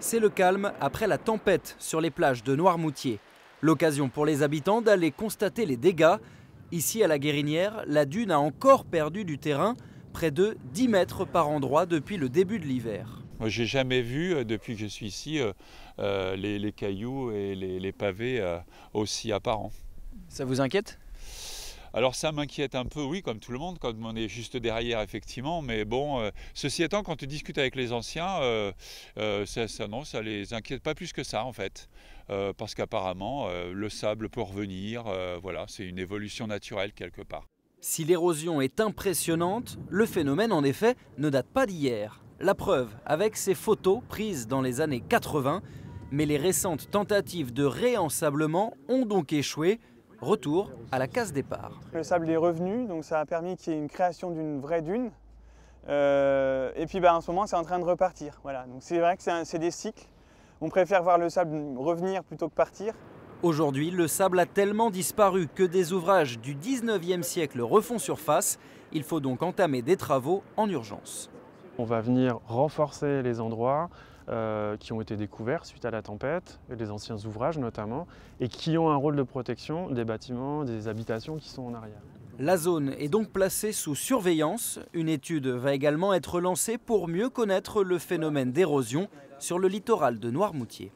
C'est le calme après la tempête sur les plages de Noirmoutier. L'occasion pour les habitants d'aller constater les dégâts. Ici à la Guérinière, la dune a encore perdu du terrain, près de 10 mètres par endroit depuis le début de l'hiver. Moi, j'ai jamais vu, euh, depuis que je suis ici, euh, euh, les, cailloux et les, pavés aussi apparents. Ça vous inquiète? Alors ça m'inquiète un peu, oui, comme tout le monde, quand on est juste derrière, effectivement. Mais bon, ceci étant, quand tu discutes avec les anciens, ça, ça, non, ça les inquiète pas plus que ça, en fait. parce qu'apparemment, le sable peut revenir. voilà, c'est une évolution naturelle quelque part. Si l'érosion est impressionnante, le phénomène, en effet, ne date pas d'hier. La preuve avec ces photos prises dans les années 80, mais les récentes tentatives de réensablement ont donc échoué. Retour à la case départ. Le sable est revenu, donc ça a permis qu'il y ait une création d'une vraie dune. Euh, et puis bah, en ce moment, c'est en train de repartir. Voilà. Donc c'est vrai que c'est des cycles. On préfère voir le sable revenir plutôt que partir. Aujourd'hui, le sable a tellement disparu que des ouvrages du 19e siècle refont surface. Il faut donc entamer des travaux en urgence. On va venir renforcer les endroits euh, qui ont été découverts suite à la tempête, les anciens ouvrages notamment, et qui ont un rôle de protection des bâtiments, des habitations qui sont en arrière. La zone est donc placée sous surveillance. Une étude va également être lancée pour mieux connaître le phénomène d'érosion sur le littoral de Noirmoutier.